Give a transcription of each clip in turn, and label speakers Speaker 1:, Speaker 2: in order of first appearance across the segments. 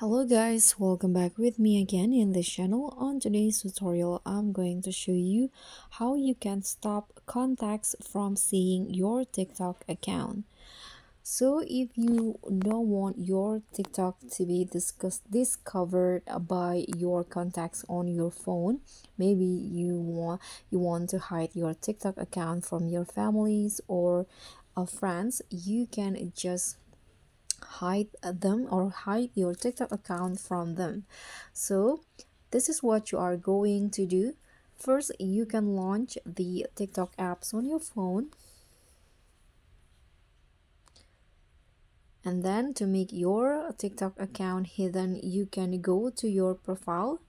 Speaker 1: Hello guys, welcome back with me again in this channel. On today's tutorial, I'm going to show you how you can stop contacts from seeing your TikTok account. So if you don't want your TikTok to be discovered by your contacts on your phone, maybe you want you want to hide your TikTok account from your families or uh, friends, you can just hide them or hide your TikTok account from them. So this is what you are going to do. First, you can launch the TikTok apps on your phone. And then to make your TikTok account hidden, you can go to your profile.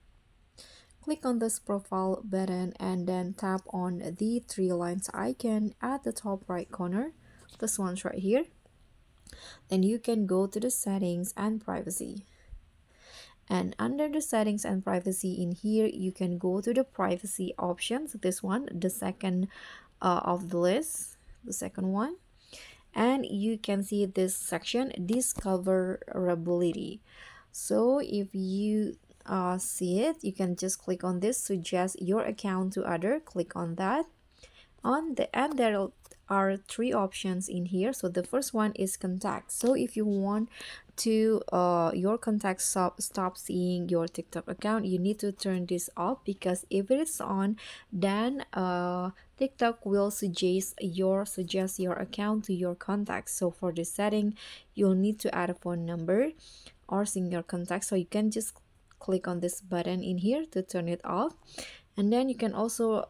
Speaker 1: Click on this profile button and then tap on the three lines icon at the top right corner. This one's right here then you can go to the settings and privacy. And under the settings and privacy in here you can go to the privacy options this one the second uh, of the list the second one. And you can see this section discoverability. So if you uh, see it you can just click on this suggest your account to other click on that. On the and there are three options in here. So the first one is contact. So if you want to uh your contacts stop stop seeing your tiktok account you need to turn this off because if it is on then uh tiktok will suggest your suggest your account to your contacts so for this setting you'll need to add a phone number or sync your contacts so you can just click on this button in here to turn it off. And then you can also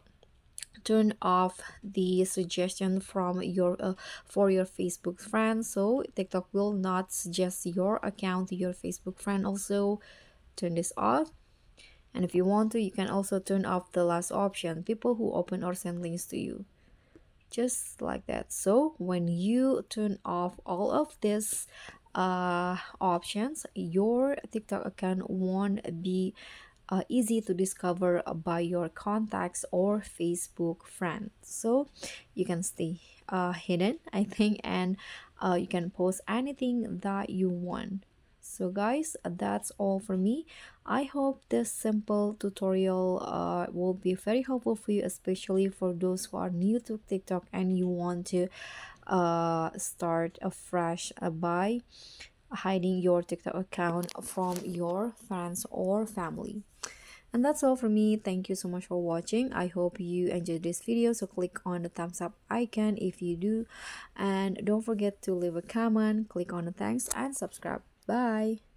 Speaker 1: turn off the suggestion from your uh, for your facebook friends so tiktok will not suggest your account to your facebook friend. Also turn this off. And if you want to you can also turn off the last option people who open or send links to you. Just like that. So when you turn off all of these uh options your tiktok account won't be uh, easy to discover by your contacts or Facebook friends. So you can stay uh, hidden, I think, and uh, you can post anything that you want. So guys, that's all for me. I hope this simple tutorial uh, will be very helpful for you, especially for those who are new to TikTok and you want to uh, start afresh uh, by hiding your TikTok account from your friends or family and that's all for me. Thank you so much for watching. I hope you enjoyed this video so click on the thumbs up icon if you do. And don't forget to leave a comment click on the thanks and subscribe. Bye